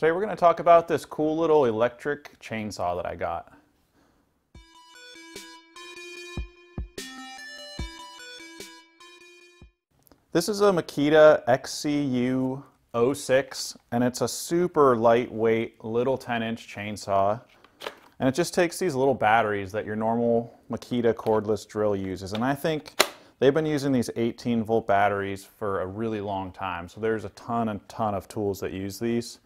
Today we're going to talk about this cool little electric chainsaw that I got. This is a Makita XCU 06 and it's a super lightweight little 10 inch chainsaw. And it just takes these little batteries that your normal Makita cordless drill uses. And I think they've been using these 18 volt batteries for a really long time. So there's a ton and ton of tools that use these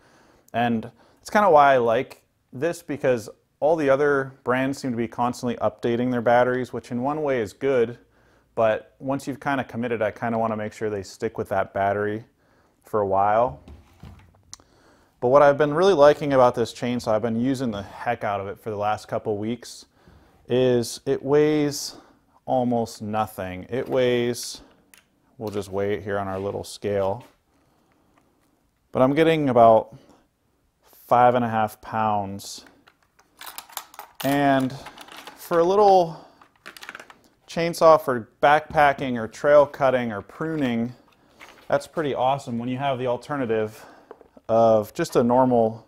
and it's kind of why I like this because all the other brands seem to be constantly updating their batteries, which in one way is good, but once you've kind of committed, I kind of want to make sure they stick with that battery for a while. But what I've been really liking about this chainsaw, I've been using the heck out of it for the last couple weeks, is it weighs almost nothing. It weighs, we'll just weigh it here on our little scale, but I'm getting about five and a half pounds. And for a little chainsaw for backpacking or trail cutting or pruning, that's pretty awesome when you have the alternative of just a normal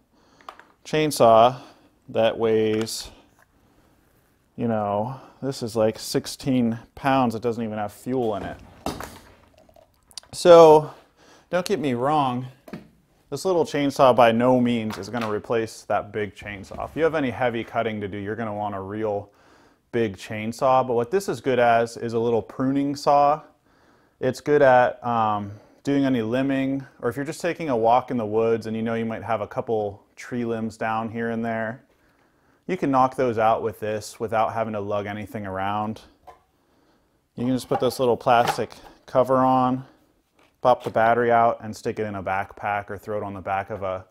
chainsaw that weighs, you know, this is like 16 pounds. It doesn't even have fuel in it. So don't get me wrong. This little chainsaw by no means is going to replace that big chainsaw. If you have any heavy cutting to do, you're going to want a real big chainsaw. But what this is good as is a little pruning saw. It's good at um, doing any limbing, or if you're just taking a walk in the woods and you know you might have a couple tree limbs down here and there, you can knock those out with this without having to lug anything around. You can just put this little plastic cover on pop the battery out and stick it in a backpack or throw it on the back of a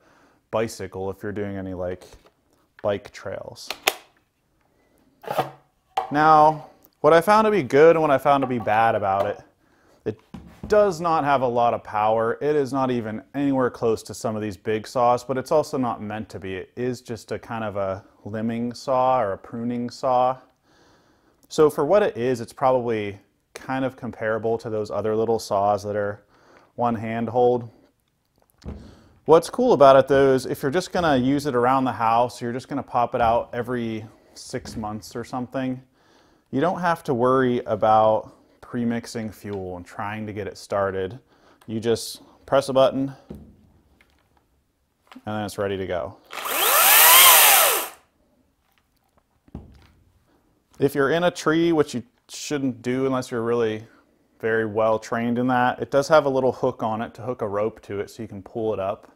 bicycle if you're doing any like bike trails. Now, what I found to be good and what I found to be bad about it, it does not have a lot of power. It is not even anywhere close to some of these big saws, but it's also not meant to be. It is just a kind of a limbing saw or a pruning saw. So for what it is, it's probably kind of comparable to those other little saws that are one hand hold. What's cool about it though is if you're just gonna use it around the house, you're just gonna pop it out every six months or something, you don't have to worry about pre-mixing fuel and trying to get it started. You just press a button and then it's ready to go. If you're in a tree, which you shouldn't do unless you're really very well trained in that. It does have a little hook on it to hook a rope to it so you can pull it up.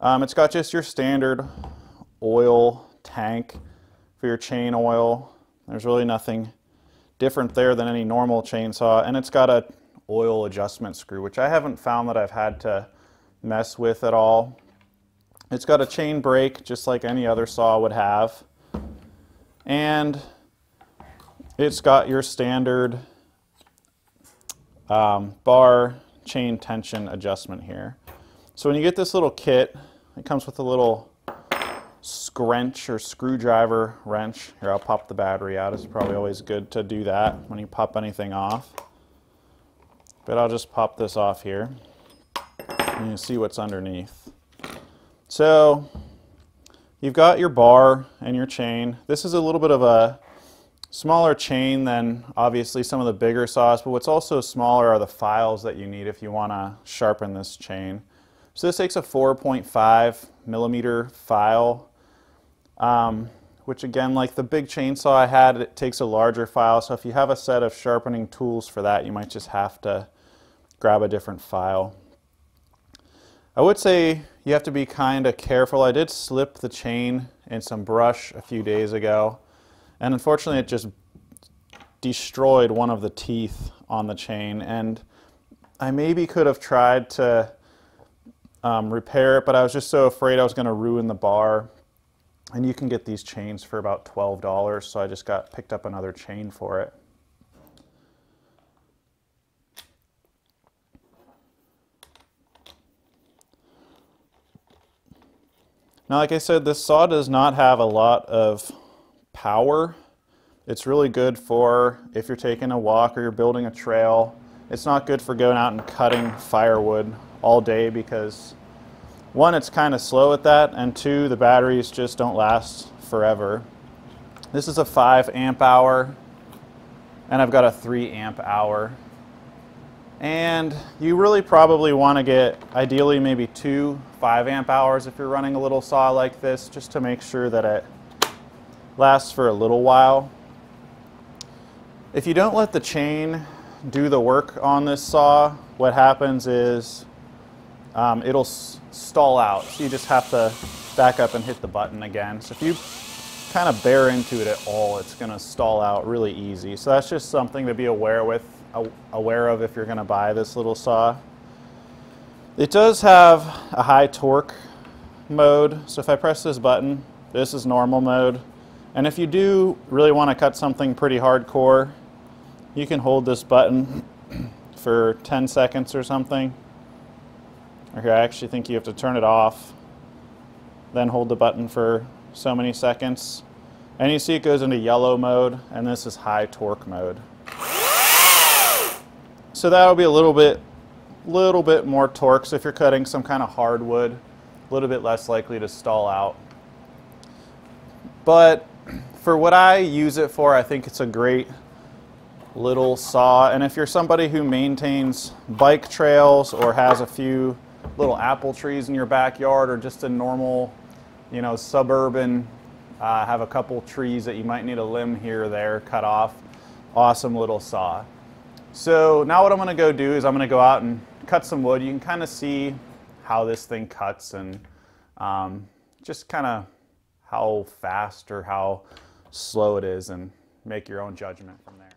Um, it's got just your standard oil tank for your chain oil. There's really nothing different there than any normal chainsaw and it's got a oil adjustment screw which I haven't found that I've had to mess with at all. It's got a chain brake just like any other saw would have and it's got your standard um, bar chain tension adjustment here. So when you get this little kit, it comes with a little scrench or screwdriver wrench. Here, I'll pop the battery out. It's probably always good to do that when you pop anything off. But I'll just pop this off here. And you see what's underneath. So you've got your bar and your chain. This is a little bit of a Smaller chain than obviously some of the bigger saws, but what's also smaller are the files that you need if you want to sharpen this chain. So this takes a 4.5 millimeter file, um, which again, like the big chainsaw I had, it takes a larger file. So if you have a set of sharpening tools for that, you might just have to grab a different file. I would say you have to be kind of careful. I did slip the chain in some brush a few days ago. And unfortunately, it just destroyed one of the teeth on the chain. And I maybe could have tried to um, repair it, but I was just so afraid I was going to ruin the bar. And you can get these chains for about $12, so I just got picked up another chain for it. Now, like I said, this saw does not have a lot of power. It's really good for if you're taking a walk or you're building a trail. It's not good for going out and cutting firewood all day because one, it's kind of slow at that, and two, the batteries just don't last forever. This is a 5 amp hour, and I've got a 3 amp hour. And you really probably want to get, ideally, maybe two 5 amp hours if you're running a little saw like this, just to make sure that it lasts for a little while. If you don't let the chain do the work on this saw, what happens is um, it'll stall out. So you just have to back up and hit the button again. So if you kind of bear into it at all, it's going to stall out really easy. So that's just something to be aware with, aware of if you're going to buy this little saw. It does have a high torque mode. So if I press this button, this is normal mode. And if you do really want to cut something pretty hardcore, you can hold this button for 10 seconds or something here I actually think you have to turn it off, then hold the button for so many seconds. And you see it goes into yellow mode, and this is high torque mode. So that'll be a little bit, little bit more torque. So if you're cutting some kind of hardwood, a little bit less likely to stall out. But for what I use it for, I think it's a great little saw. And if you're somebody who maintains bike trails or has a few little apple trees in your backyard or just a normal, you know, suburban, uh, have a couple trees that you might need a limb here or there cut off. Awesome little saw. So now what I'm gonna go do is I'm gonna go out and cut some wood. You can kind of see how this thing cuts and um, just kind of how fast or how slow it is and make your own judgment from there.